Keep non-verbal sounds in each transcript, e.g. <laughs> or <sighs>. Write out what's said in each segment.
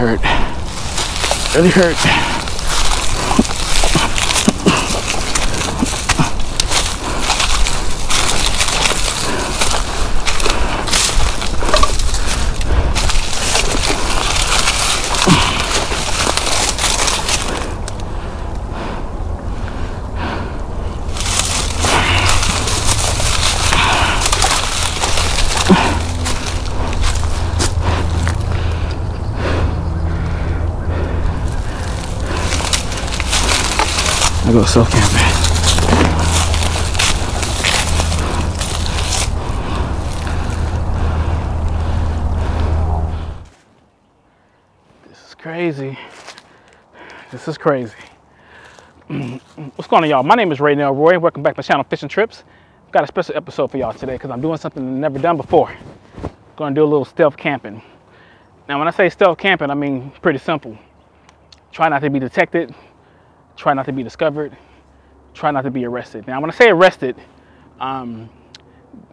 hurt. Really hurt. I go self camping. This is crazy. This is crazy. <clears throat> What's going on, y'all? My name is Renell Roy. Welcome back to my channel, Fish and Trips. Got a special episode for y'all today because I'm doing something I've never done before. Going to do a little stealth camping. Now, when I say stealth camping, I mean pretty simple. Try not to be detected. Try not to be discovered. Try not to be arrested. Now, when I say arrested, um,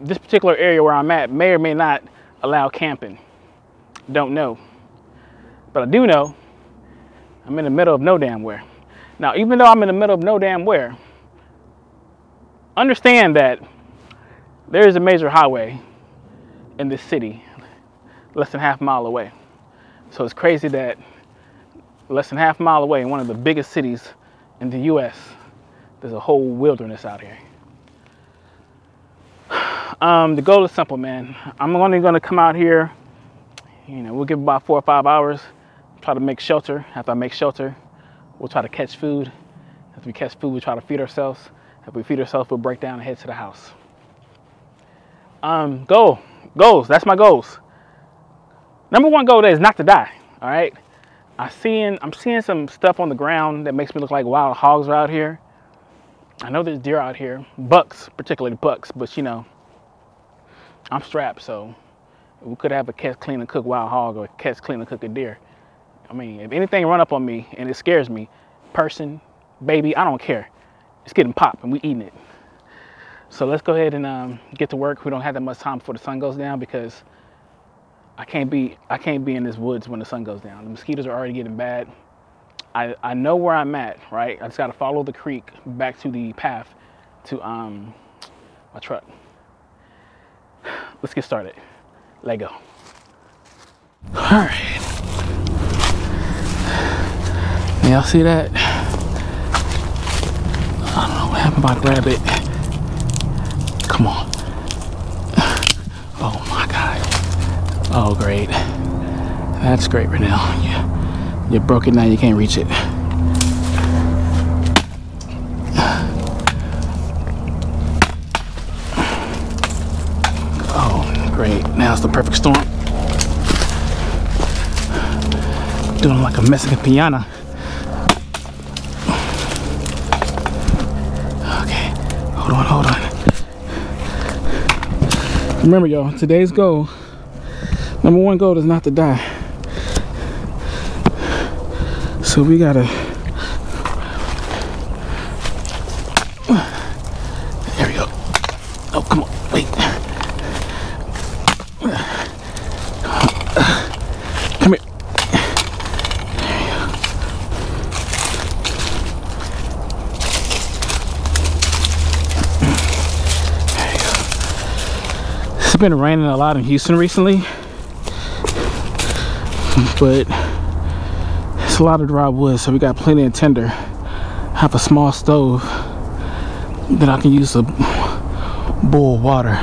this particular area where I'm at may or may not allow camping. Don't know. But I do know I'm in the middle of no damn where. Now, even though I'm in the middle of no damn where, understand that there is a major highway in this city less than half a mile away. So it's crazy that less than half a mile away in one of the biggest cities in the US, there's a whole wilderness out here. <sighs> Um, the goal is simple, man. I'm only gonna come out here, you know, we'll give about four or five hours, try to make shelter. After I make shelter, we'll try to catch food. After we catch food, we try to feed ourselves. After we feed ourselves, we'll break down and head to the house. Um, goal, goals, that's my goals. Number one goal is not to die, all right? I seeing, I'm seeing some stuff on the ground that makes me look like wild hogs are out here. I know there's deer out here, bucks, particularly bucks, but you know, I'm strapped, so we could have a catch, clean, and cook wild hog or catch, clean, and cook a deer. I mean, if anything run up on me and it scares me, person, baby, I don't care. It's getting popped and we eating it. So let's go ahead and um, get to work. We don't have that much time before the sun goes down because I can't be I can't be in this woods when the sun goes down. The mosquitoes are already getting bad. I, I know where I'm at, right? I just gotta follow the creek back to the path to um my truck. Let's get started. Let go. All right. Y'all see that? I don't know what happened about grab it. Come on. <laughs> Oh my god. Oh great. That's great, Renell. You, you broke it now, you can't reach it. Oh, great. Now it's the perfect storm. Doing like a Mexican piano. Okay, hold on, hold on. Remember, y'all, today's goal, number one goal is not to die. So we gotta. There we go. Oh, come on, wait. Come here. It's been raining a lot in Houston recently, but it's a lot of dry wood, so we got plenty of tinder. I have a small stove that I can use to boil water.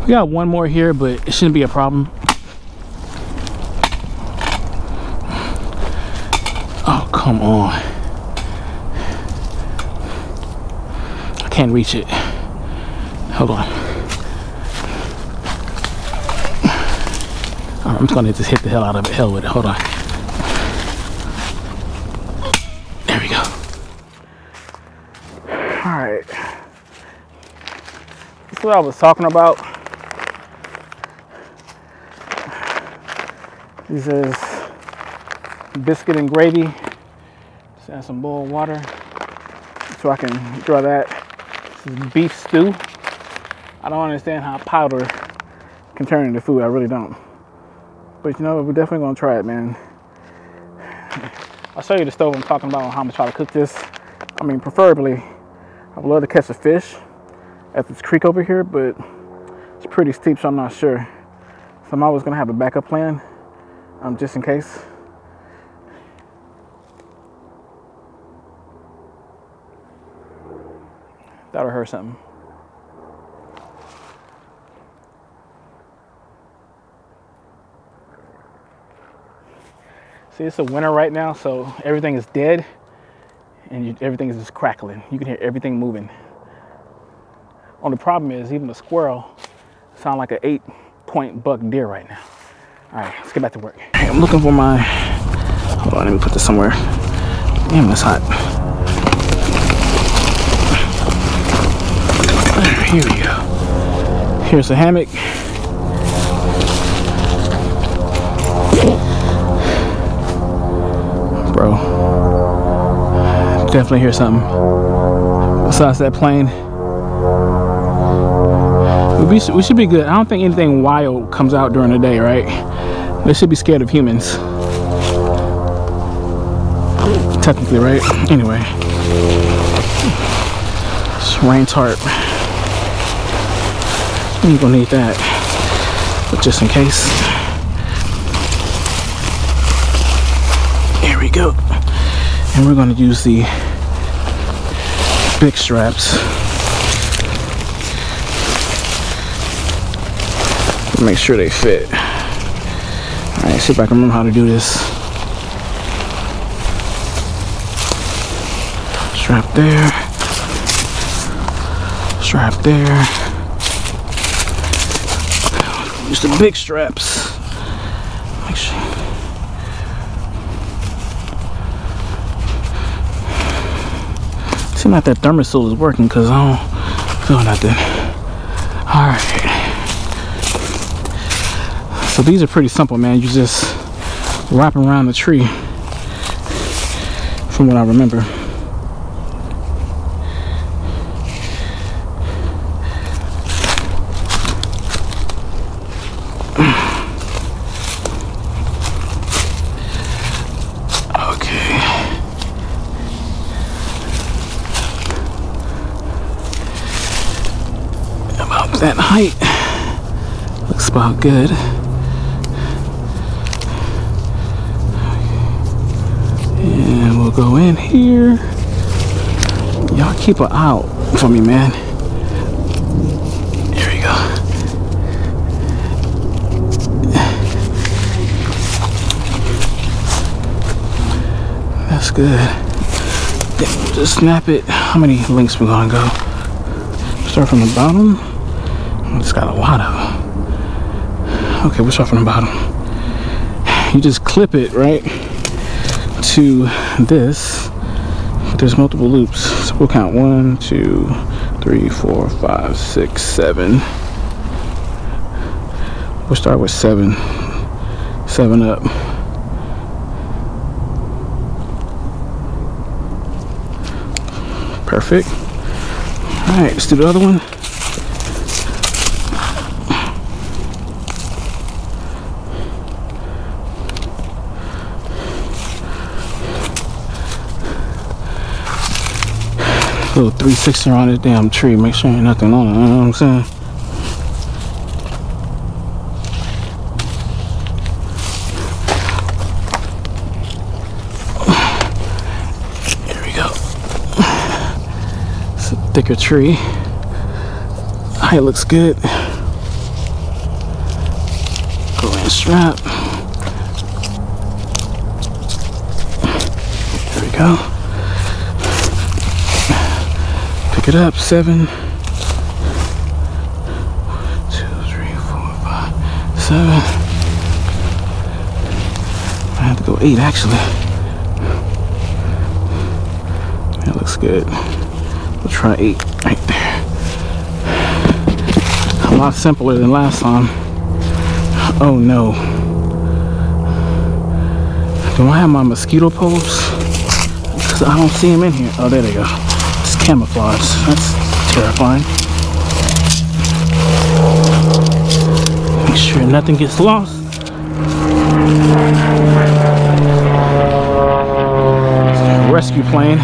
We got one more here, but it shouldn't be a problem. Oh, come on. I can't reach it. Hold on. I'm just gonna just hit the hell out of it. Hell with it. Hold on. There we go. All right. This is what I was talking about. This is biscuit and gravy. Just add some boiled water so I can draw that. This is beef stew. I don't understand how powder can turn into food. I really don't. But you know, we're definitely gonna try it, man. I'll show you the stove I'm talking about on how I'm gonna try to cook this. I mean, preferably, I would love to catch a fish at this creek over here, but it's pretty steep, so I'm not sure. So I'm always gonna have a backup plan, um, just in case. I heard something. See, it's a winter right now, so everything is dead and you, everything is just crackling. You can hear everything moving. Only problem is even the squirrel sound like an eight point buck deer right now. All right, let's get back to work. Hey, I'm looking for my, hold on, let me put this somewhere. Damn, that's hot. Here we go. Here's the hammock. Definitely hear something. Besides that plane, we should, we should be good. I don't think anything wild comes out during the day, right? They should be scared of humans. Technically, right? Anyway. It's rain tarp. You gonna need that. But just in case. Here we go. And we're gonna use the big straps. Make sure they fit. All right, see if I can remember how to do this. Strap there. Strap there. Use the big straps. Seems like that Thermacell is working because I don't feel nothing. All right. So these are pretty simple, man. You just wrap around the tree from what I remember. Okay. About that height. Good. And we'll go in here. Y'all keep an eye out for me, man. Here we go. That's good. Just snap it. How many links we gonna go? Start from the bottom. It's got a lot of. Okay, we'll start from the bottom. You just clip it, right? to this, there's multiple loops. So we'll count one, two, three, four, five, six, seven. We'll start with seven. Seven up. Perfect. All right, let's do the other one. Little 360 around this damn tree. Make sure ain't nothing on it. You know what I'm saying? Here we go. It's a thicker tree. Height looks good. Go ahead and strap. There we go. Pick it up, seven, two, three, four, five, seven. I have to go eight actually. That looks good. We'll try eight right there. A lot simpler than last time. Oh no. Do I have my mosquito poles? Because I don't see them in here. Oh, there they go camouflage. That's terrifying. Make sure nothing gets lost. rescue plane.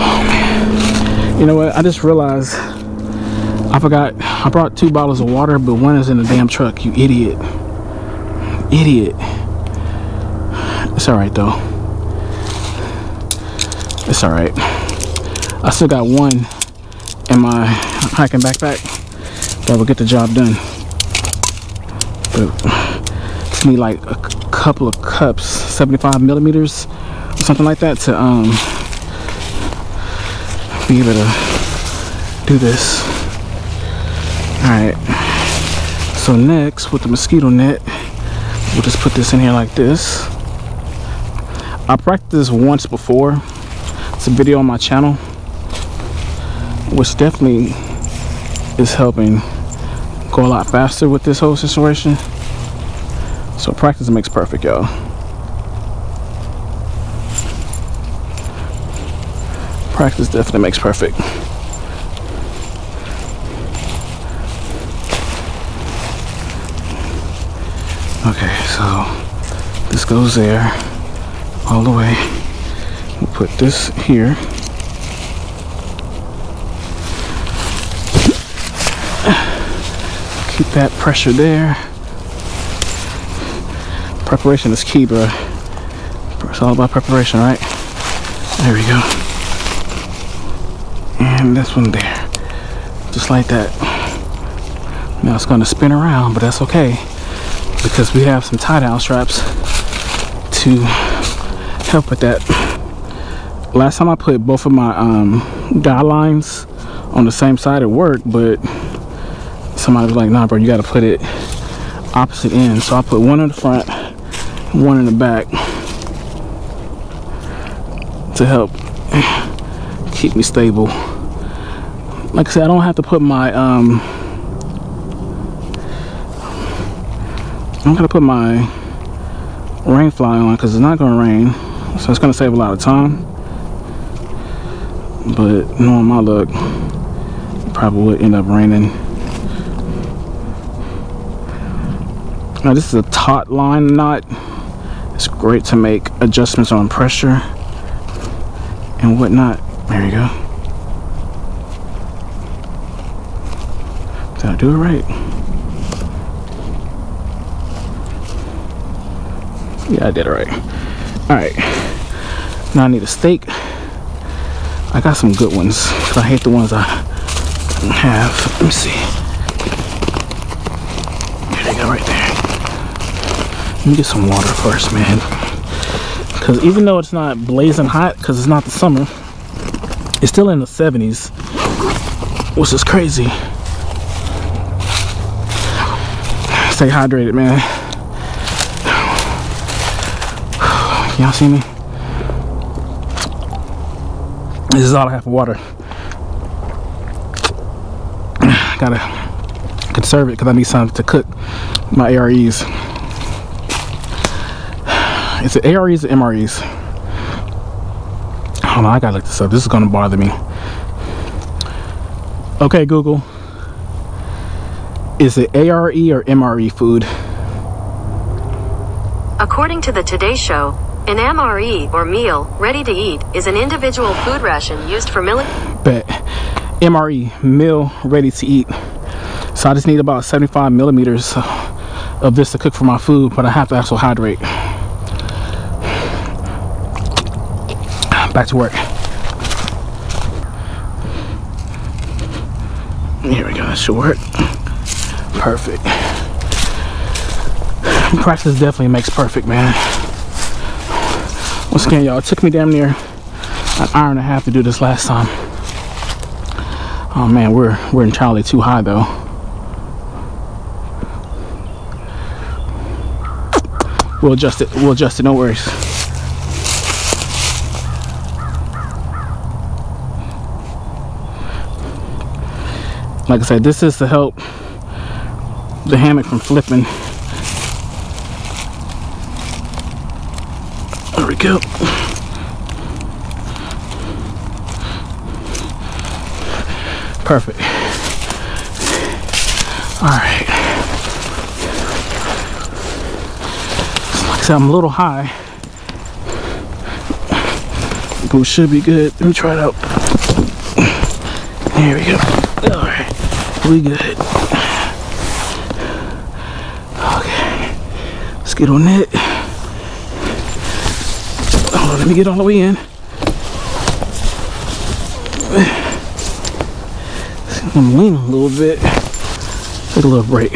Oh. You know what? I just realized I forgot I brought two bottles of water, but one is in the damn truck, you idiot. Idiot. It's alright though. It's alright. I still got one in my hiking backpack that will get the job done. But it's me like a couple of cups, 75 millimeters or something like that to um be able to do this. Alright. So next with the mosquito net, we'll just put this in here like this. I practiced once before. It's a video on my channel, which definitely is helping go a lot faster with this whole situation. So practice makes perfect, y'all. Practice definitely makes perfect. Okay, so this goes there all the way. We'll put this here. Keep that pressure there. Preparation is key, bro. It's all about preparation, right? There we go. And this one there. Just like that. Now it's gonna spin around, but that's okay because we have some tie down straps to help with that. Last time I put both of my um, guide lines on the same side at work, but somebody was like, nah, bro, you got to put it opposite end So I put one in the front, one in the back to help keep me stable. Like I said, I don't have to put my um, I'm gonna put my rain fly on because it's not gonna rain so it's gonna save a lot of time. But knowing my luck probably would end up raining. Now this is a taut line knot. It's great to make adjustments on pressure and whatnot. There you go. Did I do it right? Yeah, I did it right. All right. Now I need a stake. I got some good ones. I hate the ones I have. Let me see. There they go right there. Let me get some water first, man. Because even though it's not blazing hot, because it's not the summer, it's still in the 70s, which is crazy. Stay hydrated, man. <sighs> Y'all see me? This is all I have for water. <sighs> Gotta conserve it because I need something to cook my AREs. <sighs> Is it AREs or MREs? Hold on, I gotta look this up. This is gonna bother me. Okay, Google. Is it ARE or MRE food? According to the Today Show, an MRE, or meal, ready to eat, is an individual food ration used for military. Bet. MRE, meal ready to eat. So I just need about 75 millimeters of this to cook for my food, but I have to also hydrate. Back to work. Here we go, that should work. Perfect. Practice definitely makes perfect, man. Once again, y'all, it took me damn near an hour and a half to do this last time. Oh man, we're we're entirely too high though. We'll adjust it. We'll adjust it. No worries. Like I said, this is to help the hammock from flipping go. Perfect. All right. So I'm a little high. But should be good. Let me try it out. There we go. Alright. We good. Okay. Let's get on that. Me get all the way in. I'm leaning a little bit. Take a little break.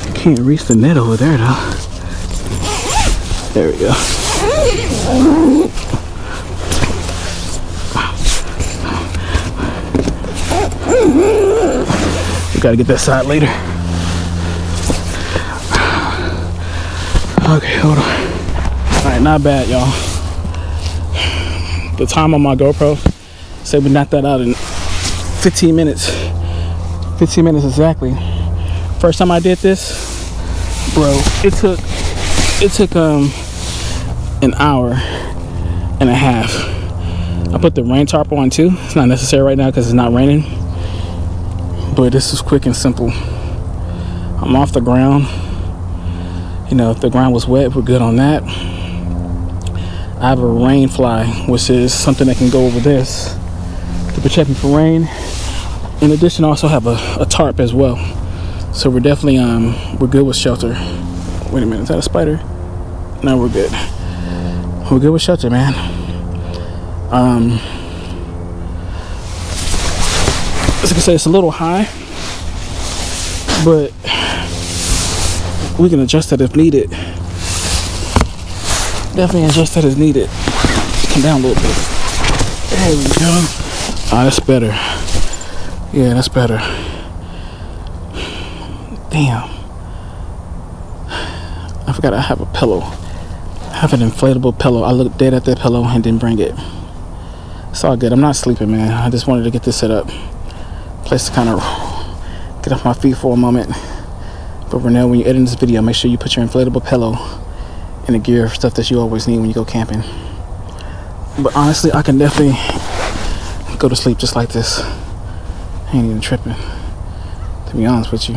I Can't reach the net over there though. There we go. We gotta get that side later. Okay, hold on. All right, not bad, y'all. The time on my GoPro said we knocked that out in 15 minutes. 15 minutes exactly. First time I did this, bro, it took it took um an hour and a half. I put the rain tarp on too. It's not necessary right now because it's not raining. But this is quick and simple. I'm off the ground. You know, if the ground was wet, we're good on that. I have a rain fly, which is something that can go over this to protect me from rain. In addition, I also have a, a tarp as well. So we're definitely um we're good with shelter. Wait a minute, is that a spider? No, we're good. We're good with shelter, man. Um as I can say, it's a little high, but we can adjust that if needed. Definitely adjust that as needed. Come down a little bit. There we go. Ah, that's better. Yeah, that's better. Damn. I forgot I have a pillow. I have an inflatable pillow. I looked dead at that pillow and didn't bring it. It's all good. I'm not sleeping, man. I just wanted to get this set up. Place to kind of get off my feet for a moment. But Renell, when you're edit this video, make sure you put your inflatable pillow in the gear stuff that you always need when you go camping. But honestly, I can definitely go to sleep just like this. I ain't even tripping, to be honest with you.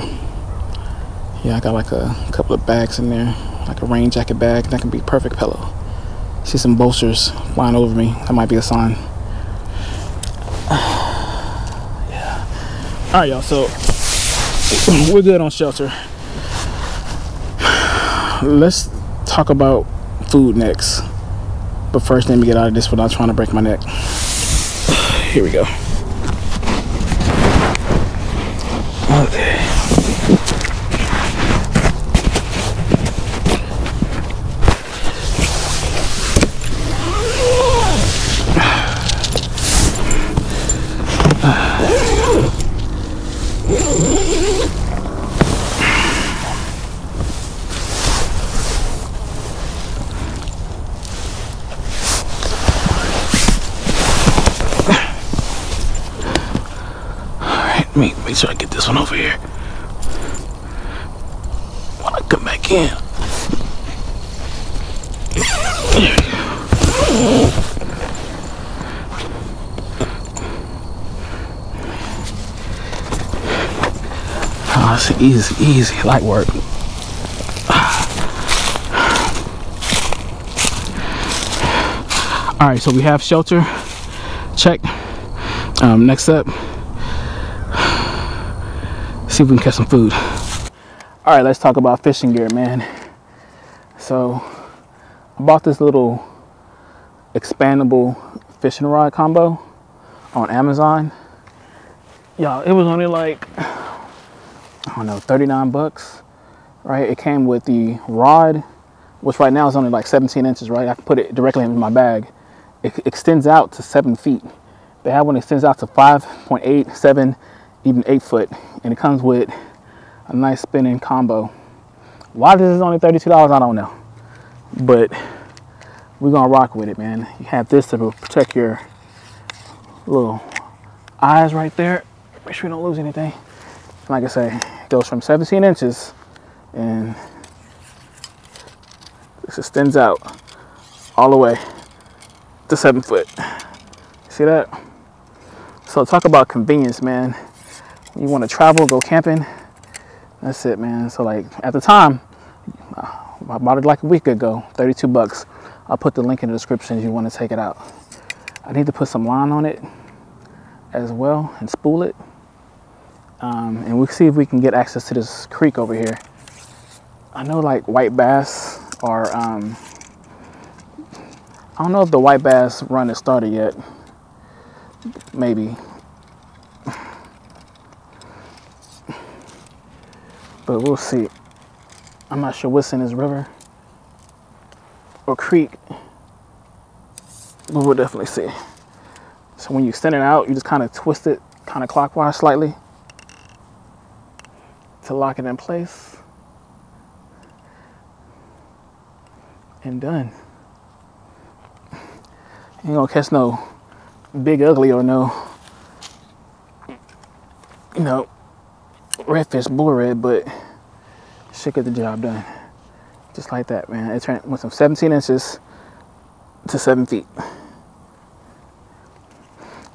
Yeah, I got like a couple of bags in there, like a rain jacket bag. That can be perfect pillow. See some bolsters flying over me. That might be a sign. <sighs> yeah. All right, y'all. So <clears throat> we're good on shelter. Let's talk about food next. But first, let me get out of this without trying to break my neck. <sighs> Here we go. Okay. Alright, me make sure I get this one over here. When I come back in. There we go. Oh, it's easy, easy, light work. All right, so we have shelter. Check. Um, next up, see if we can catch some food. All right, let's talk about fishing gear, man. So, I bought this little expandable fishing rod combo on Amazon. Y'all, it was only like I don't know, 39 bucks, right? It came with the rod, which right now is only like 17 inches, right? I can put it directly in my bag. It extends out to seven feet. They have one that extends out to 5.8, 7, even 8 foot. And it comes with a nice spinning combo. Why this is only $32, I don't know. But we're gonna rock with it, man. You have this to protect your little eyes right there. Make sure you don't lose anything. Like I say, goes from 17 inches and this extends out all the way to seven foot. See that? So talk about convenience, man. You want to travel, go camping, That's it, man. So like at the time, uh, I bought it like a week ago, 32 bucks. I'll put the link in the description if you want to take it out. I need to put some line on it as well and spool it. Um, and we'll see if we can get access to this creek over here. I know like white bass are, um, I don't know if the white bass run has started yet. Maybe. But we'll see. I'm not sure what's in this river or creek. But we'll definitely see. So when you extend it out, you just kind of twist it kind of clockwise slightly to lock it in place. And done. Ain't gonna catch no big ugly or no, you know, redfish bull red, but should get the job done. Just like that, man. It turned went from 17 inches to seven feet.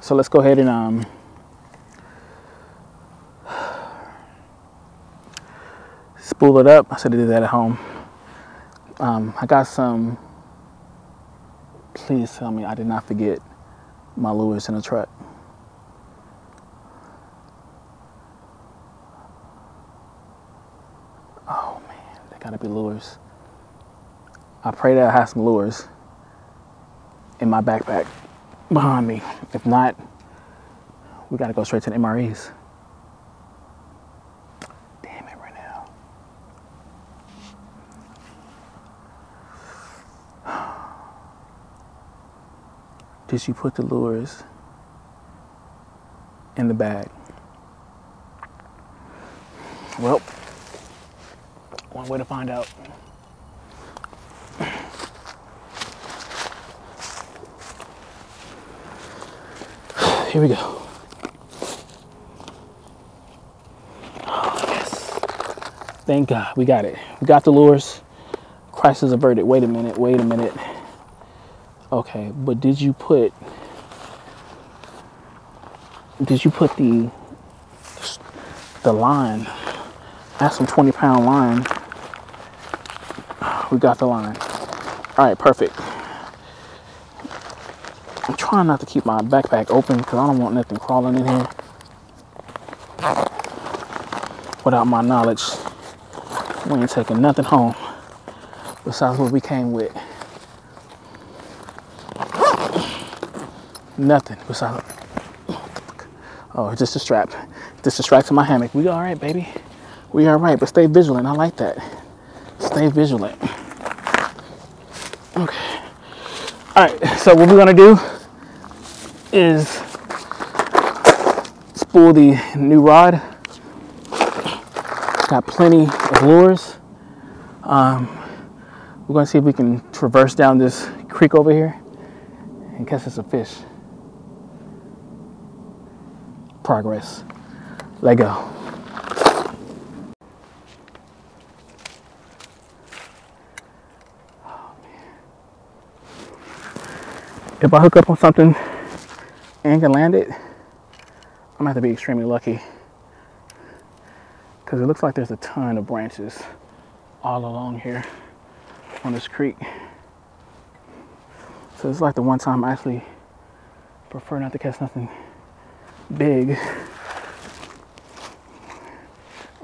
So let's go ahead and um, spool it up. I should have did that at home. Um, I got some. Please tell me I did not forget my lures in the truck. Oh man, they gotta be lures. I pray that I have some lures in my backpack behind me. If not, we gotta go straight to the MREs. Damn it right now. Did you put the lures in the bag? Well, one way to find out. <sighs> Here we go. Yes. Thank God we got it. We got the lures. Crisis averted. Wait a minute. Wait a minute. Okay, but did you put did you put the the line? That's some 20 pound line. We got the line. All right, perfect. I'm trying not to keep my backpack open because I don't want nothing crawling in here. Without my knowledge, we ain't taking nothing home besides what we came with. Nothing besides. Oh, just a strap. Just a strap to my hammock. We all right, baby. We all right, but stay vigilant. I like that. Stay vigilant. Okay. All right. So what we're gonna do is spool the new rod. Got plenty of lures. Um, we're gonna see if we can traverse down this creek over here and catch us a fish. Progress. Let go. If I hook up on something and can land it, I'm gonna have to be extremely lucky. Because it looks like there's a ton of branches all along here on this creek. So it's like the one time I actually prefer not to catch nothing big.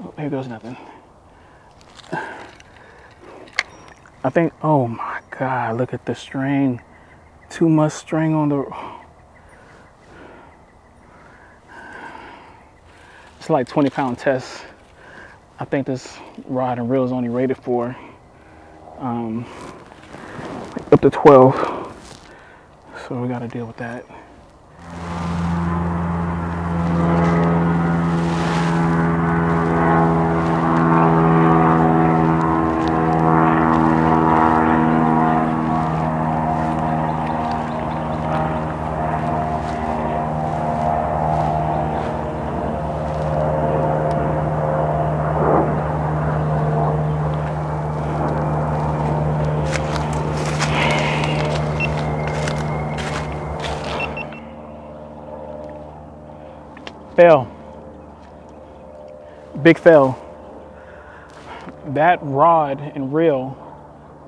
Oh, here goes nothing. I think, oh my God, look at the string. Too much string on the, it's like 20 pound test. I think this rod and reel is only rated for um, up to 12. So we got to deal with that. Fail. Big fail. that rod and reel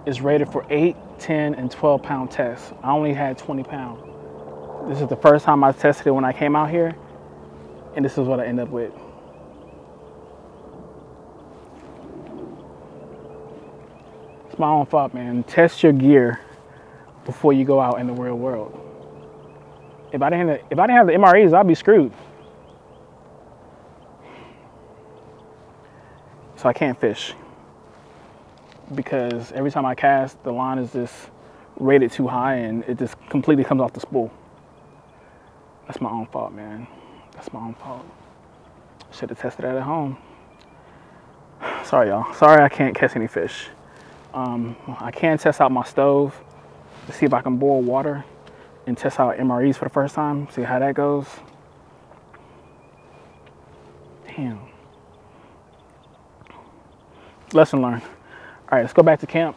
is rated for 8, 10, and 12 pound tests. I only had 20 pound. This is the first time I tested it when I came out here, and this is what I end up with. It's my own fault, man. Test your gear before you go out in the real world. If I didn't, if I didn't have the MREs, I'd be screwed. So I can't fish because every time I cast, the line is just rated too high and it just completely comes off the spool. That's my own fault, man. That's my own fault. Should have tested that at home. <sighs> Sorry, y'all. Sorry I can't catch any fish. Um, I can test out my stove to see if I can boil water and test out MREs for the first time, see how that goes. Damn. Lesson learned. All right, let's go back to camp.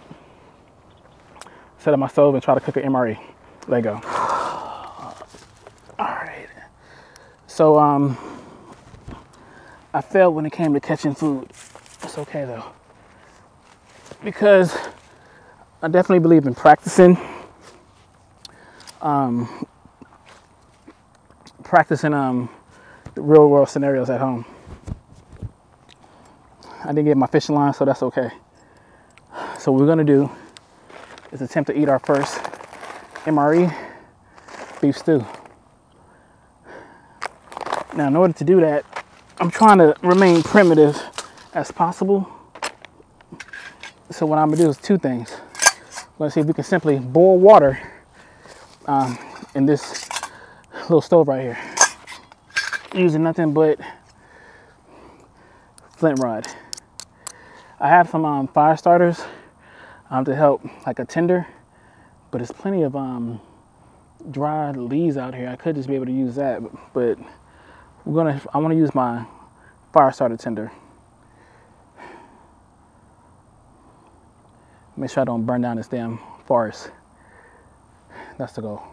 Set up my stove and try to cook an MRE. Let go. All right. So um, I failed when it came to catching food. It's okay though because I definitely believe in practicing. Um, practicing um, the real world scenarios at home. I didn't get my fishing line, so that's okay. So what we're gonna do is attempt to eat our first MRE beef stew. Now, in order to do that, I'm trying to remain primitive as possible so what I'm gonna do is two things. Let's see if we can simply boil water um, in this little stove right here. Using nothing but flint rod. I have some um, fire starters um, to help like a tinder, but there's plenty of um, dry leaves out here. I could just be able to use that, but, we're gonna, I wanna use my fire starter tinder. Make sure I don't burn down this damn forest. That's the goal.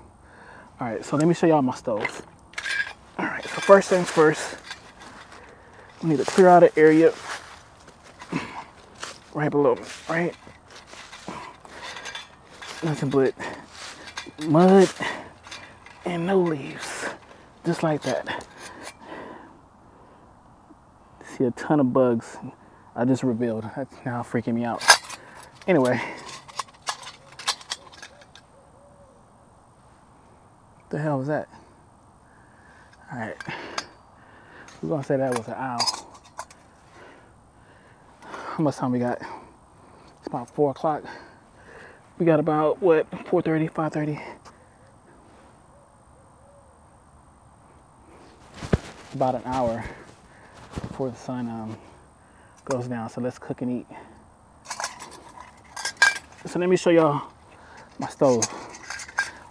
All right, so let me show y'all my stove. All right, so first things first, we need to clear out an area right below me, right? Nothing but mud and no leaves, just like that. See a ton of bugs I just revealed. That's now freaking me out. Anyway. The hell was that? Alright. We're gonna say that was an owl. How much time we got? It's about four o'clock. We got about what 4:30, 5:30. About an hour before the sun um, goes down. So let's cook and eat. So let me show y'all my stove.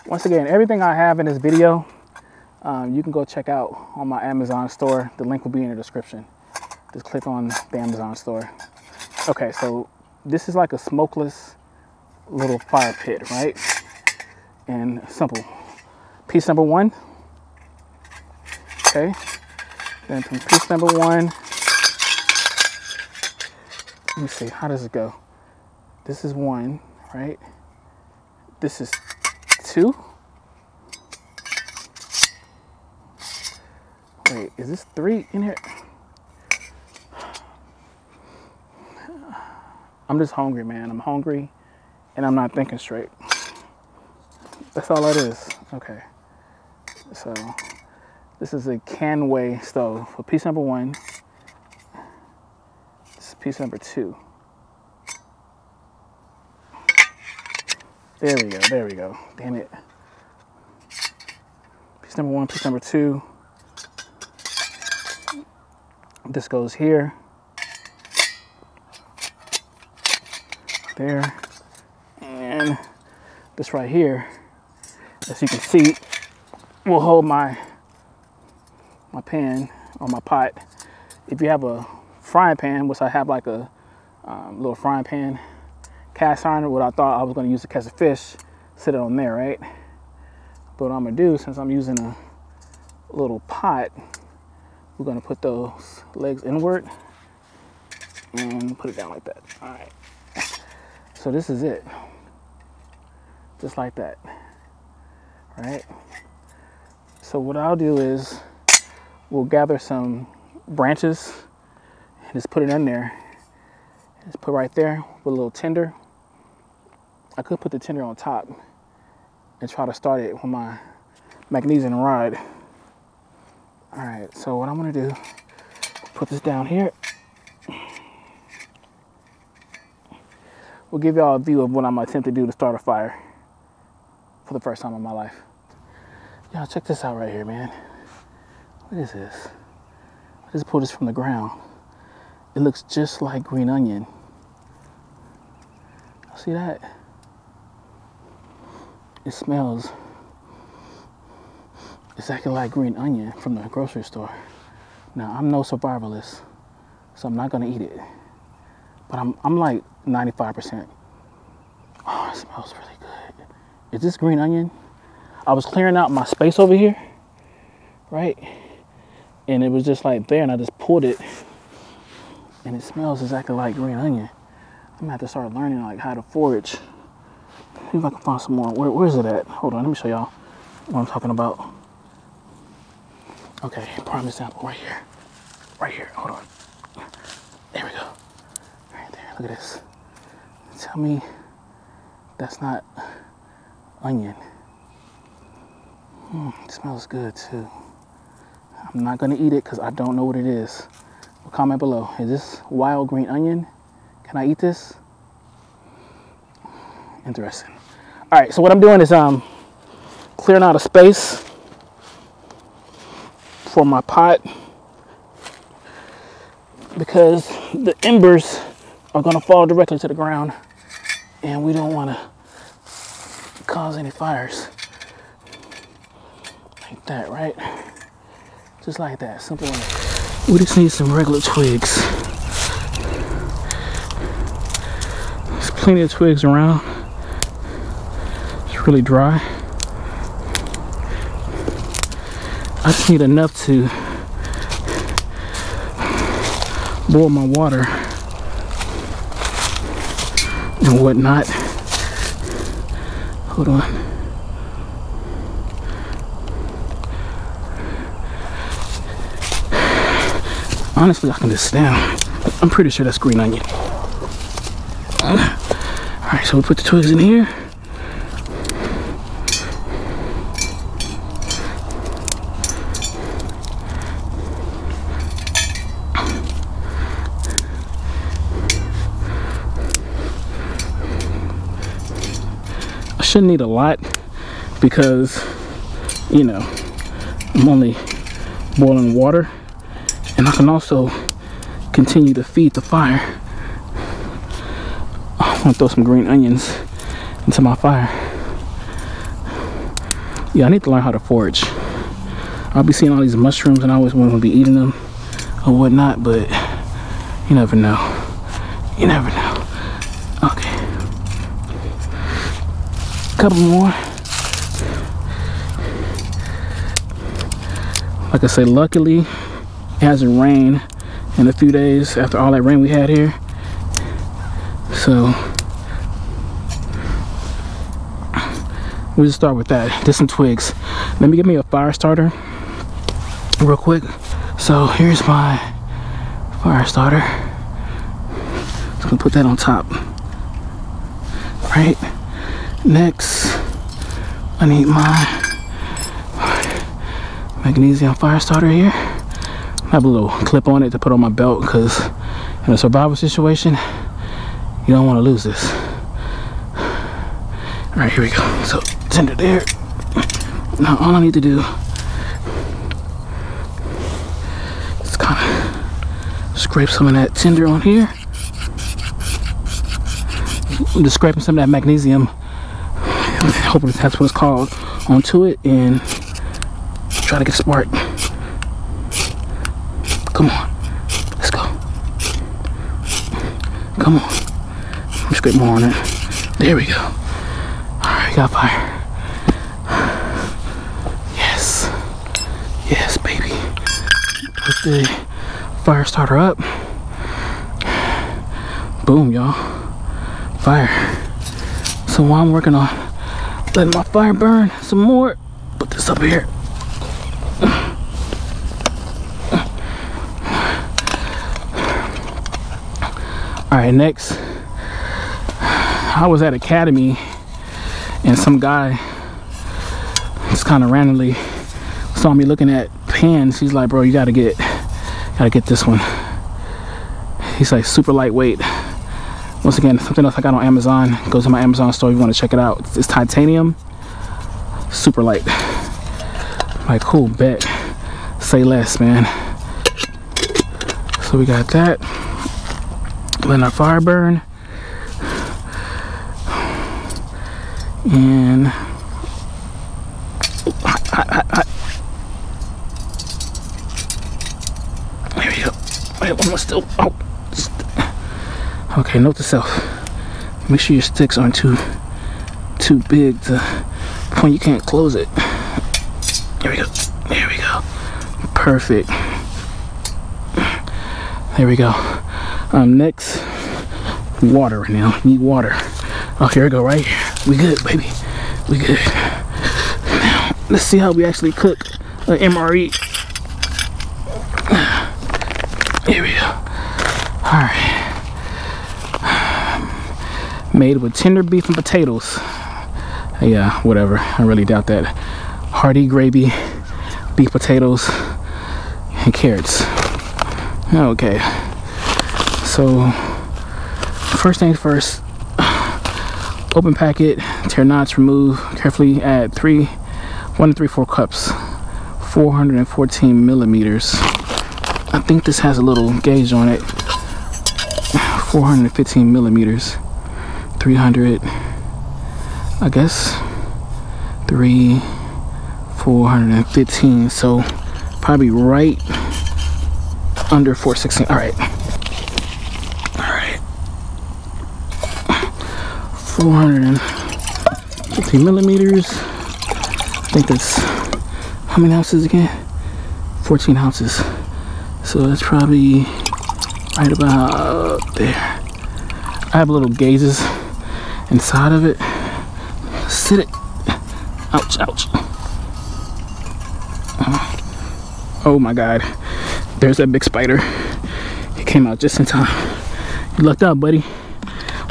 Once again, everything I have in this video, um, you can go check out on my Amazon store. The link will be in the description. Just click on the Amazon store. Okay, so this is like a smokeless little fire pit, right? And simple. Piece number one. Okay. Then from piece number one, let me see, how does it go? This is one, right? This is two. Wait, is this three in here? I'm just hungry, man. I'm hungry and I'm not thinking straight. That's all it is. Okay. So this is a Canway stove for piece number one. This is piece number two. There we go, there we go. Damn it. Piece number one, piece number two. This goes here. There. And this right here, as you can see, will hold my my pan or my pot. If you have a frying pan, which I have like a um, little frying pan cast iron, what I thought I was gonna use to catch a fish, sit it on there, right? But what I'm gonna do, since I'm using a little pot, we're gonna put those legs inward and put it down like that. All right. So this is it. Just like that. Right? So what I'll do is we'll gather some branches and just put it in there. Just put right there with a little tinder. I could put the tinder on top and try to start it with my magnesium rod. All right, so what I'm gonna do, put this down here. We'll give y'all a view of what I'm attempting to to do to start a fire for the first time in my life. Y'all check this out right here, man. What is this? I just pulled this from the ground. It looks just like green onion. See that? It smells exactly like green onion from the grocery store. Now, I'm no survivalist, so I'm not gonna eat it. But I'm, I'm like 95%. Oh, it smells really good. Is this green onion? I was clearing out my space over here, right? And it was just like there, and I just pulled it, and it smells exactly like green onion. I'm gonna have to start learning like how to forage. See if I can find some more. Where, where's it at? Hold on, let me show y'all what I'm talking about. Okay, prime example right here. Right here, hold on. There we go. Right there, look at this. Tell me that's not onion. Mm, it smells good too. I'm not gonna eat it because I don't know what it is. Comment below. Is this wild green onion? Can I eat this? Interesting. All right, so what I'm doing is um clearing out a space for my pot because the embers are gonna fall directly to the ground and we don't wanna cause any fires like that, right? Just like that, simple enough. We just need some regular twigs. There's plenty of twigs around. It's really dry. I just need enough to boil my water and whatnot. Hold on. Honestly, I can just stand. I'm pretty sure that's green onion. All right, so we put the twigs in here. Shouldn't need a lot because, you know, I'm only boiling water and I can also continue to feed the fire. I'm gonna throw some green onions into my fire. Yeah, I need to learn how to forage. I'll be seeing all these mushrooms and I always want to be eating them or whatnot, but you never know. You never know. Okay. Couple more. Like I say, luckily it hasn't rained in a few days after all that rain we had here. So we'll just start with that. Just some twigs. Let me get me a fire starter real quick. So here's my fire starter. Just gonna put that on top. Right. Next, I need my magnesium fire starter here. I have a little clip on it to put on my belt because in a survival situation, you don't want to lose this. All right, here we go. So tinder there. Now all I need to do is kind of scrape some of that tinder on here. I'm just scraping some of that magnesium. Hopefully that's what it's called onto it and try to get spark. Come on, let's go. Come on. Let me scrape more on it. There we go. All right, got fire. Yes, yes, baby. Put the fire starter up. Boom, y'all. Fire. So while I'm working on letting my fire burn some more, put this up here. All right, next, I was at Academy and some guy just kind of randomly saw me looking at pans. He's like, bro, you gotta get, gotta get this one. He's like super lightweight. Once again, something else I got on Amazon. Go to my Amazon store if you want to check it out. It's, it's titanium, super light. Like, cool, bet. Say less, man. So we got that. Letting our fire burn. And hot. There we go. Wait, one more still. Oh. Okay, note to self. Make sure your sticks aren't too too big to point you can't close it. There we go. There we go. Perfect. There we go. Um, next, water now. Need water. Oh, here we go, right here. We good, baby. We good. Now, let's see how we actually cook an MRE. Here we go. All right. Made with tender beef and potatoes. Yeah, whatever. I really doubt that. Hearty gravy, beef potatoes, and carrots. Okay. So, first things first, <sighs> open packet, tear knots, remove, carefully add three, one to three, four cups, 414 millimeters. I think this has a little gauge on it, <sighs> 415 millimeters, 300, I guess, three, 415, so probably right under 416 all right all right 450 millimeters. I think that's how many ounces again? 14 ounces. So that's probably right about there. I have a little gauges inside of it. Sit it. Ouch, ouch. Oh my God. There's that big spider. It came out just in time. You lucked out, buddy.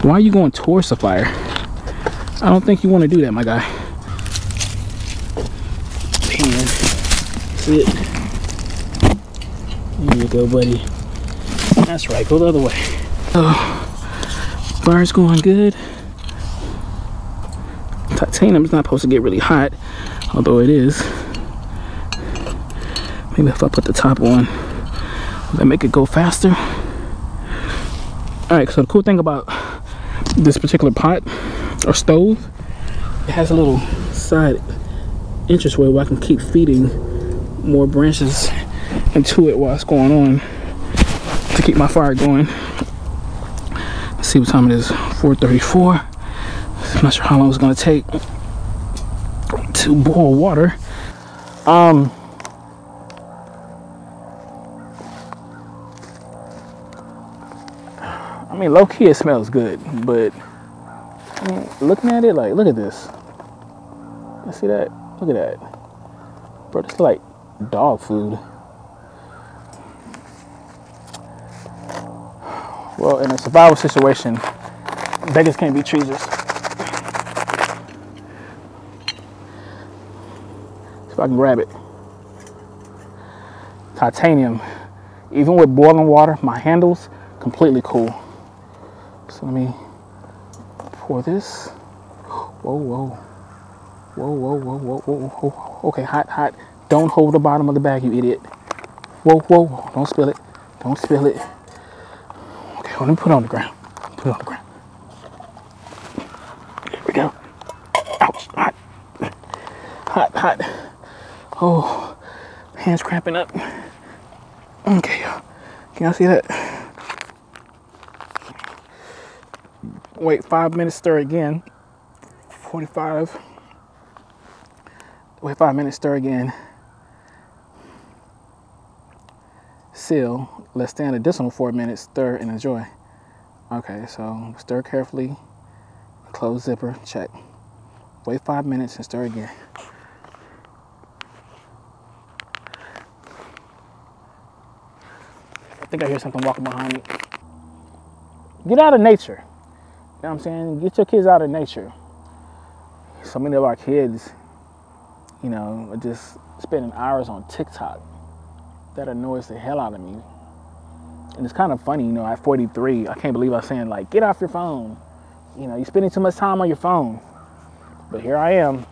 Why are you going towards the fire? I don't think you want to do that, my guy. Damn. See it? There you go, buddy. That's right. Go the other way. Oh, fire's going good. Titanium's not supposed to get really hot, although it is. Maybe if I put the top on, that make it go faster? All right, so the cool thing about this particular pot or stove, it has a little side entranceway where I can keep feeding more branches into it while it's going on to keep my fire going. Let's see what time it is. 4:34. I'm not sure how long it's gonna take to boil water. Um. I mean, low key, it smells good, but I mean, looking at it, like, look at this. You see that? Look at that. Bro, it's like dog food. Well, in a survival situation, beggars can't be choosers. I can grab it. Titanium. Even with boiling water, my handles completely cool. So let me pour this. Whoa, whoa. Whoa, whoa, whoa, whoa, whoa, whoa. Okay, hot, hot. Don't hold the bottom of the bag, you idiot. Whoa, whoa. Don't spill it. Don't spill it. Okay, let me put it on the ground. Put it on the ground. There we go. Ouch, hot. Hot, hot. Oh, hands cramping up. Okay, can y'all see that? wait five minutes, stir again. 45. Wait five minutes, stir again. Seal. Let's stand additional four minutes, stir and enjoy. Okay, so stir carefully. Close zipper, check. Wait five minutes and stir again. Think I hear something walking behind me. Get out of nature. You know what I'm saying? Get your kids out of nature. So many of our kids, you know, are just spending hours on TikTok. That annoys the hell out of me. And it's kind of funny, you know, at 43, I can't believe I'm saying, like, get off your phone. You know, you're spending too much time on your phone. But here I am.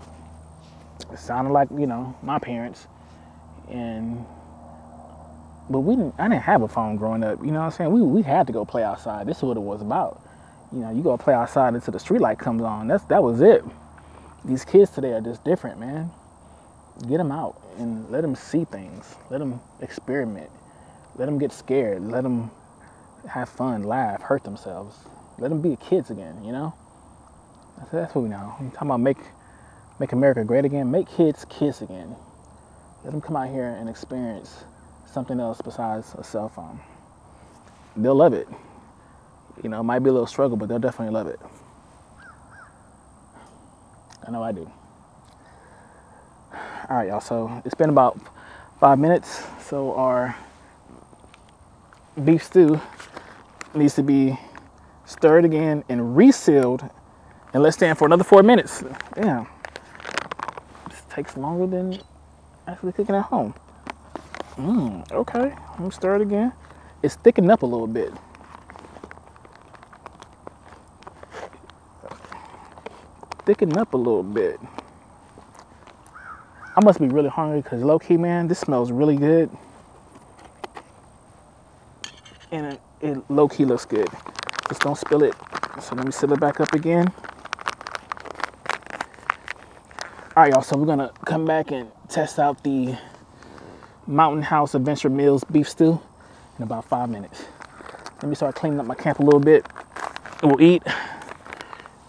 Sounded like, you know, my parents. And but we didn't I didn't have a phone growing up, you know what I'm saying? We we had to go play outside. This is what it was about. You know, you go play outside until the street light comes on. That's that was it. These kids today are just different, man. Get them out and let them see things. Let them experiment. Let them get scared. Let them have fun, laugh, hurt themselves. Let them be kids again, you know? That's, that's what we know. You talking about make make America great again? Make kids kids again. Let them come out here and experience something else besides a cell phone. They'll love it. You know, it might be a little struggle, but they'll definitely love it. I know I do. All right, y'all. So it's been about five minutes. So our beef stew needs to be stirred again and resealed and let stand for another four minutes. Damn. This takes longer than actually cooking at home. Mmm, okay. Let me stir it again. It's thickening up a little bit. Thickening up a little bit. I must be really hungry because low key, man, this smells really good. And it, it low key looks good. Just don't spill it. So let me seal it back up again. All right, y'all, so we're gonna come back and test out the Mountain House Adventure Meals beef stew in about five minutes. Let me start cleaning up my camp a little bit. We'll eat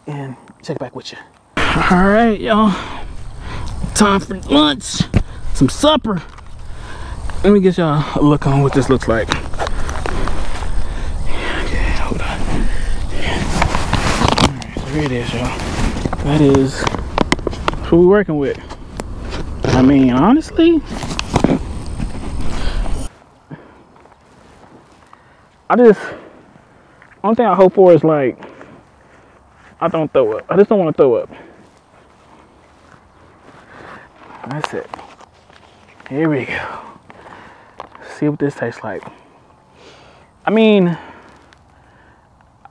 and check back with you. All right, y'all. Time for lunch, some supper. Let me get y'all a look on what this looks like. Okay, hold on. All right, so here it is, y'all. That is who we're working with. I mean, honestly, I just only thing I hope for is like I don't throw up. I just don't want to throw up. That's it. Here we go. See what this tastes like. I mean,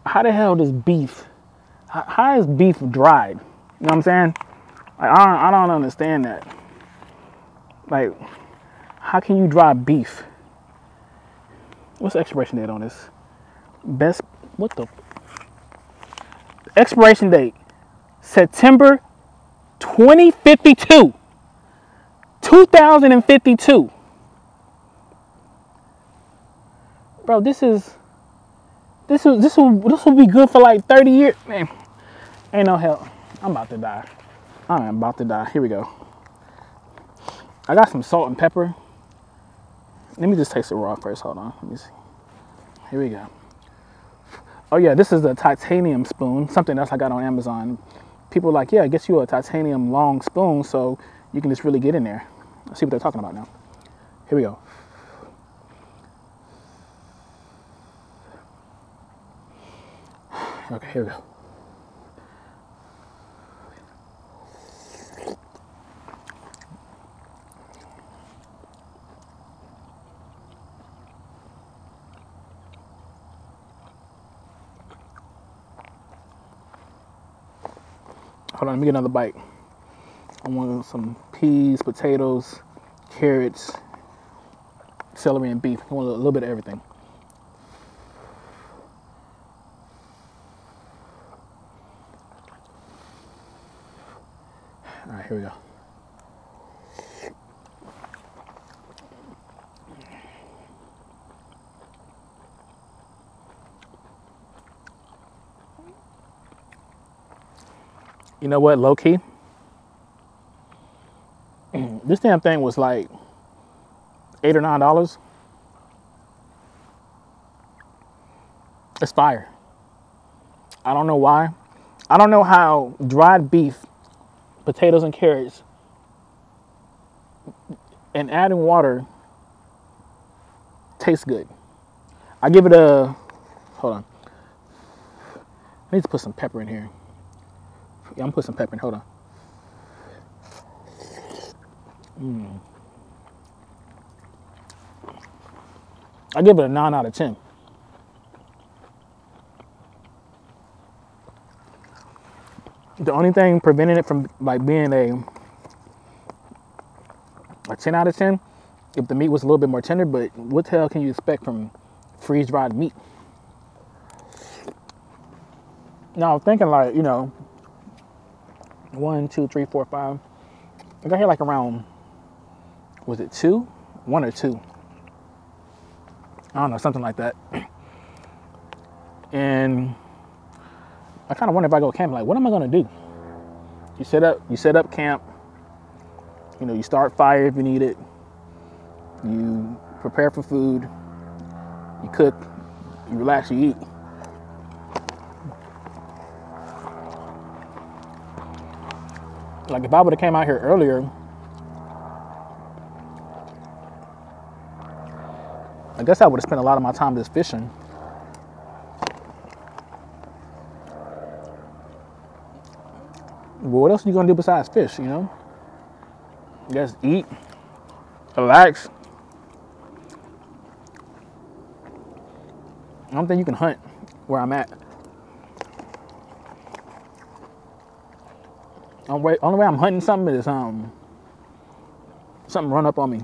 how the hell does beef? How, how is beef dried? You know what I'm saying? Like I don't, I don't understand that. Like, how can you dry beef? What's the expiration date on this? Best, what the? Expiration date, September 2052. 2052. Bro, this is, this is, this will, this will be good for like 30 years. Man, ain't no help. I'm about to die. I am about to die. Here we go. I got some salt and pepper. Let me just taste it raw first. Hold on. Let me see. Here we go. Oh yeah, this is a titanium spoon. Something else I got on Amazon. People are like, yeah, I guess you a titanium long spoon, so you can just really get in there. Let's see what they're talking about now. Here we go. <sighs> Okay, here we go. Hold on, let me get another bite. I want some peas, potatoes, carrots, celery, and beef. I want a little bit of everything. All right, here we go. You know what, low key? <clears throat> this damn thing was like eight or nine dollars. It's fire. I don't know why. I don't know how dried beef, potatoes, and carrots, and adding water tastes good. I give it a. Hold on. I need to put some pepper in here. Yeah, I'm gonna put some pepper in. Hold on. Mm. I give it a 9 out of 10. The only thing preventing it from like being a a 10 out of 10 if the meat was a little bit more tender, but what the hell can you expect from freeze dried meat? Now I'm thinking like, you know, one, two, three, four, five. I got here like around was it two? One or two. I don't know, something like that. <clears throat> And I kind of wonder if I go camping, like, what am I gonna do? You set up, you set up camp. You know, you start fire if you need it. You prepare for food. You cook. You relax. You eat. Like if I would have came out here earlier, I guess I would have spent a lot of my time just fishing. But what else are you gonna do besides fish, you know? Just eat, relax. I don't think you can hunt where I'm at. Only way, only way I'm hunting something is um something run up on me.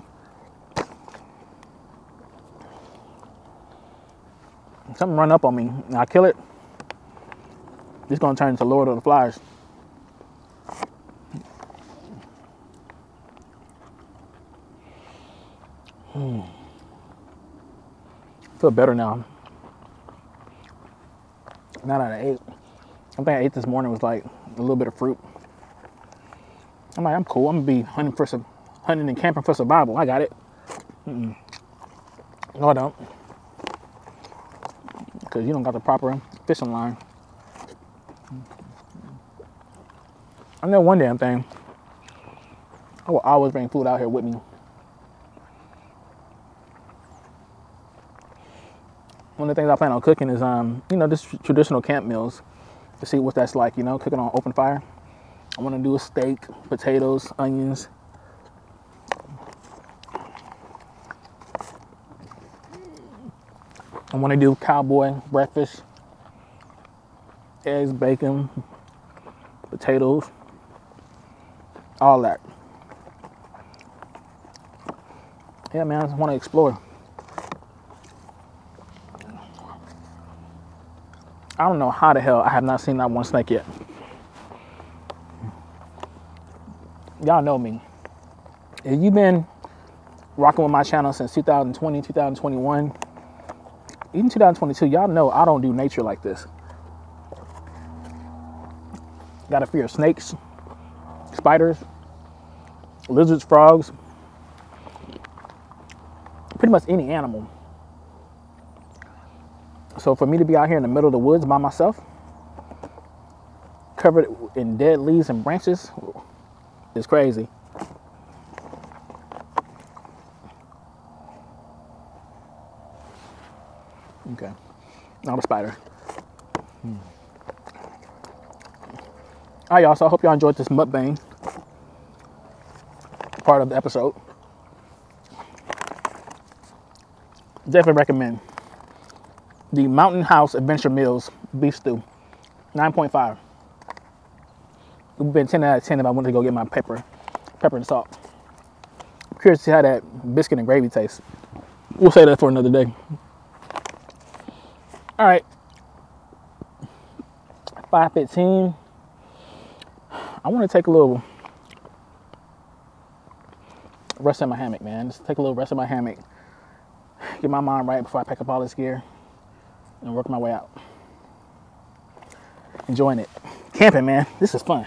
Something run up on me and I kill it. It's gonna turn into Lord of the Flies. Hmm. feel better now. Now that I ate, I think I ate this morning was like a little bit of fruit. I'm like, I'm cool. I'm gonna be hunting for some, hunting and camping for survival. I got it. Mm-mm. No, I don't, because you don't got the proper fishing line. I know one damn thing. I will always bring food out here with me. one of the things I plan on cooking is, um, you know, just traditional camp meals to see what that's like, you know, cooking on open fire. I want to do a steak, potatoes, onions. I want to do cowboy breakfast, eggs, bacon, potatoes, all that. Yeah, man, I just want to explore. I don't know how the hell I have not seen that one snake yet. Y'all know me. If you've been rocking with my channel since 2020, 2021, even 2022, y'all know I don't do nature like this. Got a fear of snakes, spiders, lizards, frogs, pretty much any animal. So for me to be out here in the middle of the woods by myself, covered in dead leaves and branches, is crazy. Okay, not a spider. Hmm. All right, y'all. So I hope y'all enjoyed this mukbang part of the episode. Definitely recommend the Mountain House Adventure Meals beef stew. 9.5. It would have been 10 out of 10 if I wanted to go get my pepper, pepper and salt. I'm curious to see how that biscuit and gravy tastes. We'll say that for another day. All right. 515. I want to take a little rest in my hammock, man. Just take a little rest in my hammock. Get my mind right before I pack up all this gear and work my way out. Enjoying it. Camping, man. This is fun.